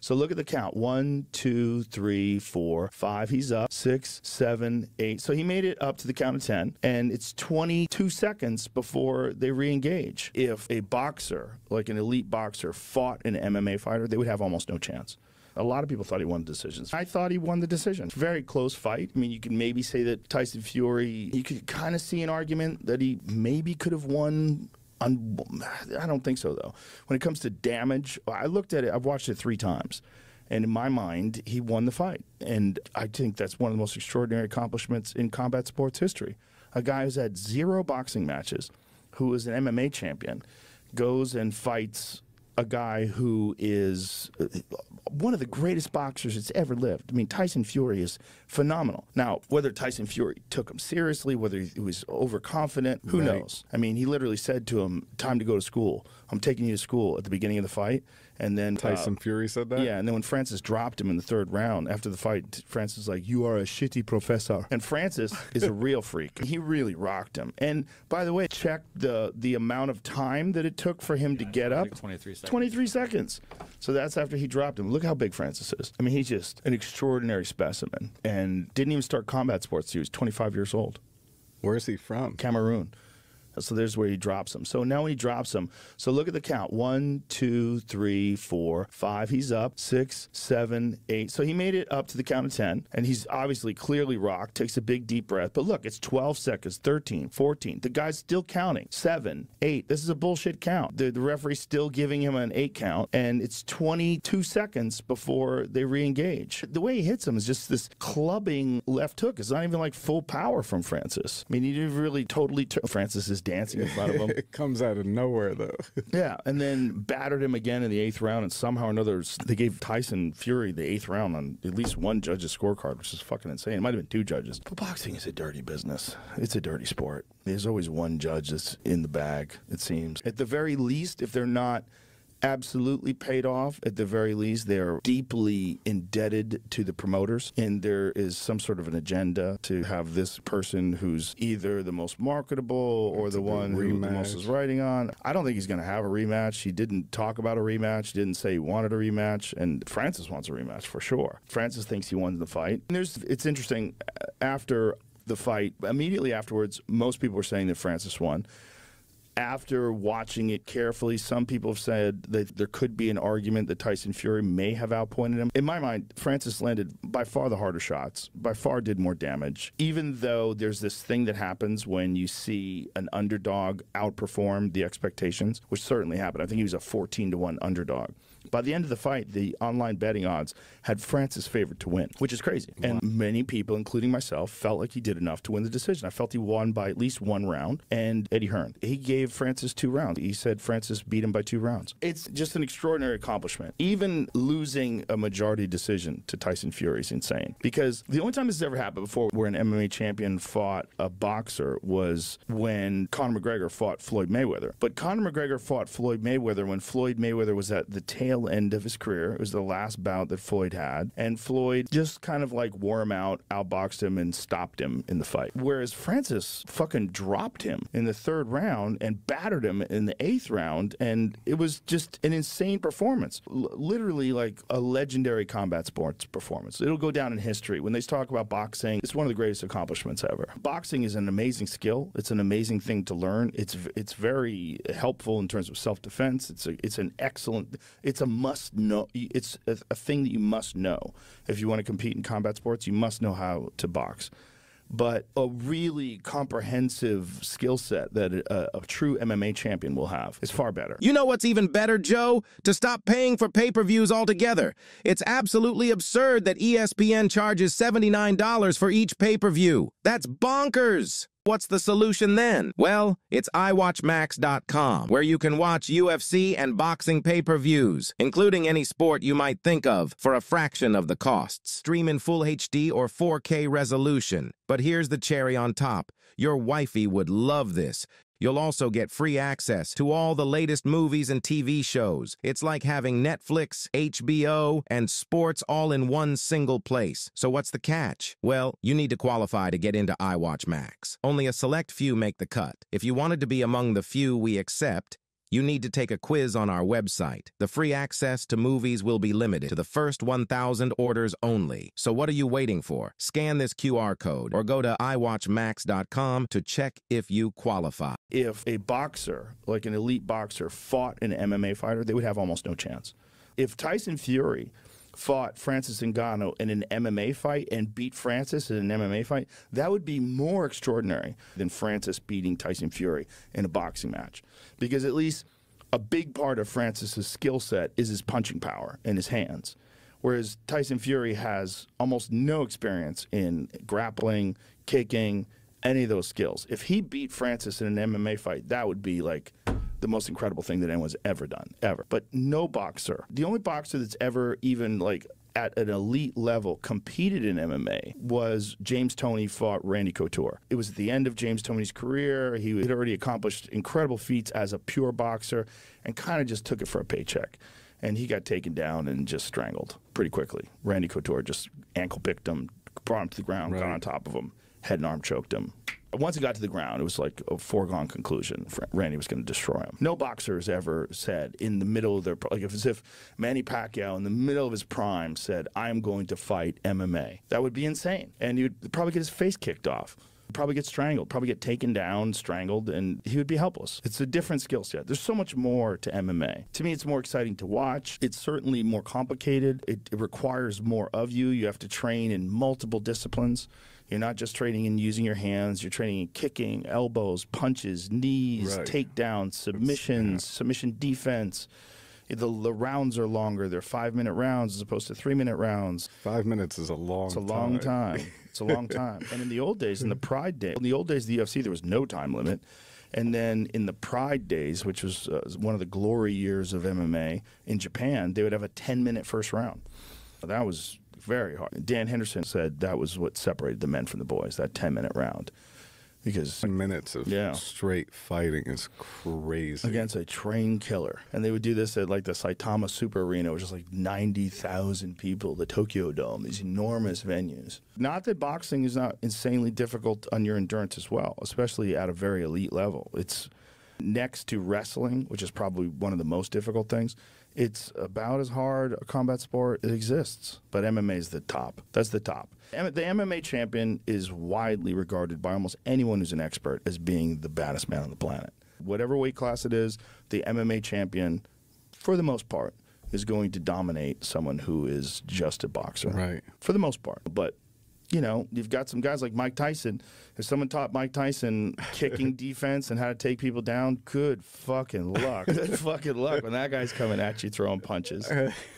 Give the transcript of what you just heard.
So look at the count. One, two, three, four, five. He's up. Six, seven, eight. So he made it up to the count of 10. And it's 22 seconds before they re engage. If a boxer, like an elite boxer, fought an MMA fighter, they would have almost no chance. A lot of people thought he won the decisions. I thought he won the decision. Very close fight. I mean, you can maybe say that Tyson Fury, you could kind of see an argument that he maybe could have won Un- I don't think so, though. When it comes to damage, I looked at it, I've watched it three times. And in my mind, he won the fight. And I think that's one of the most extraordinary accomplishments in combat sports history. A guy who's had zero boxing matches, who is an MMA champion, goes and fights a guy who is uh, one of the greatest boxers that's ever lived. I mean, Tyson Fury is phenomenal. Now, whether Tyson Fury took him seriously, whether he was overconfident, who Right. knows? I mean, he literally said to him, "Time to go to school. I'm taking you to school." At the beginning of the fight, and then uh, Tyson Fury said that? yeah, and then when Francis dropped him in the third round after the fight, Francis was like, "You are a shitty professor." And Francis is a real freak. He really rocked him. And by the way, check the the amount of time that it took for him to get up. 23 seconds. 23 seconds. So that's after he dropped him. Look how big Francis is. I mean, he's just an extraordinary specimen and didn't even start combat sports. He was 25 years old. Where's he from? Cameroon. So there's where he drops him. So now he drops him, so look at the count. One, two, three, four, five. He's up. Six, seven, eight. So he made it up to the count of 10. And he's obviously clearly rocked, takes a big deep breath. But look, it's 12 seconds, 13, 14. The guy's still counting. Seven, eight. This is a bullshit count. The, the referee's still giving him an eight count. And it's 22 seconds before they re engage. The way he hits him is just this clubbing left hook. It's not even like full power from Francis. I mean, he didn't really totally. Francis is dancing in front of him. it comes out of nowhere though. Yeah, and then battered him again in the eighth round, and somehow or another they gave Tyson Fury the eighth round on at least one judge's scorecard, which is fucking insane. It might have been two judges. But boxing is a dirty business. It's a dirty sport. There's always one judge that's in the bag. It seems. At the very least, if they're not absolutely paid off. At the very least, they're deeply indebted to the promoters, and there is some sort of an agenda to have this person who's either the most marketable or the one who the most is writing on. I don't think he's going to have a rematch. He didn't talk about a rematch. Didn't say he wanted a rematch, and Francis wants a rematch for sure. Francis thinks he won the fight. And there's it's interesting after the fight immediately afterwards most people were saying that francis won after watching it carefully, some people have said that there could be an argument that Tyson Fury may have outpointed him. In my mind, Francis landed by far the harder shots, by far did more damage. Even though there's this thing that happens when you see an underdog outperform the expectations, which certainly happened. I think he was a 14 to 1 underdog. By the end of the fight, the online betting odds had Francis favored to win, which is crazy. And many people, including myself, felt like he did enough to win the decision. I felt he won by at least one round. And Eddie Hearn, he gave Francis two rounds. He said Francis beat him by two rounds. It's just an extraordinary accomplishment. Even losing a majority decision to Tyson Fury is insane because the only time this has ever happened before where an MMA champion fought a boxer was when Conor McGregor fought Floyd Mayweather. But Conor McGregor fought Floyd Mayweather when Floyd Mayweather was at the tail end of his career. It was the last bout that Floyd had. And Floyd just kind of like wore him out, outboxed him, and stopped him in the fight. Whereas Francis fucking dropped him in the third round and battered him in the eighth round. And it was just an insane performance. L- literally like a legendary combat sports performance. It'll go down in history. When they talk about boxing, it's one of the greatest accomplishments ever. Boxing is an amazing skill. It's an amazing thing to learn. It's it's very helpful in terms of self defense. It's a it's an excellent. It's a must know. It's a, a thing that you must know if you want to compete in combat sports. You must know how to box. But a really comprehensive skill set that a, a true MMA champion will have is far better. You know what's even better, Joe? To stop paying for pay per views altogether. It's absolutely absurd that ESPN charges $79 for each pay per view. That's bonkers! What's the solution then? Well, it's iWatchMax.com, where you can watch UFC and boxing pay per views, including any sport you might think of, for a fraction of the costs. Stream in full HD or 4K resolution. But here's the cherry on top your wifey would love this. You'll also get free access to all the latest movies and TV shows. It's like having Netflix, HBO, and sports all in one single place. So what's the catch? Well, you need to qualify to get into iWatch Max. Only a select few make the cut. If you wanted to be among the few we accept, You need to take a quiz on our website. The free access to movies will be limited to the first 1,000 orders only. So what are you waiting for? Scan this QR code or go to iWatchMax.com to check if you qualify. If a boxer, like an elite boxer, fought an MMA fighter, they would have almost no chance. If Tyson Fury fought Francis Ngannou in an MMA fight and beat Francis in an MMA fight, that would be more extraordinary than Francis beating Tyson Fury in a boxing match. Because at least a big part of Francis's skill set is his punching power and his hands. Whereas Tyson Fury has almost no experience in grappling, kicking, any of those skills. If he beat Francis in an MMA fight, that would be like the most incredible thing that anyone's ever done, ever. But no boxer, the only boxer that's ever even like at an elite level competed in MMA was James Toney fought Randy Couture. It was at the end of James Toney's career. He had already accomplished incredible feats as a pure boxer and kind of just took it for a paycheck. And he got taken down and just strangled pretty quickly. Randy Couture just ankle picked him, brought him to the ground, right. got on top of him, head and arm choked him, once he got to the ground, it was like a foregone conclusion. Randy was going to destroy him. No boxer has ever said in the middle of their like as if Manny Pacquiao in the middle of his prime said, "I am going to fight MMA." That would be insane, and you'd probably get his face kicked off. Probably get strangled, probably get taken down, strangled, and he would be helpless. It's a different skill set. There's so much more to MMA. To me, it's more exciting to watch. It's certainly more complicated. It, it requires more of you. You have to train in multiple disciplines. You're not just training in using your hands, you're training in kicking, elbows, punches, knees, right. takedowns, submissions, submission defense. The, the rounds are longer. They're five minute rounds as opposed to three minute rounds. Five minutes is a long time. It's a long time. It's a long time. and in the old days, in the Pride day, in the old days of the UFC, there was no time limit. And then in the Pride days, which was uh, one of the glory years of MMA in Japan, they would have a 10 minute first round. That was very hard. Dan Henderson said that was what separated the men from the boys, that 10 minute round. Because minutes of yeah. straight fighting is crazy. Against a train killer. And they would do this at like the Saitama Super Arena, which is like 90,000 people, the Tokyo Dome, these enormous venues. Not that boxing is not insanely difficult on your endurance as well, especially at a very elite level. It's next to wrestling, which is probably one of the most difficult things it's about as hard a combat sport it exists, but MMA is the top. That's the top. The MMA champion is widely regarded by almost anyone who's an expert as being the baddest man on the planet. Whatever weight class it is, the MMA champion, for the most part, is going to dominate someone who is just a boxer. Right. For the most part. But you know, you've got some guys like Mike Tyson. If someone taught Mike Tyson kicking defense and how to take people down, good fucking luck. Good fucking luck when that guy's coming at you throwing punches.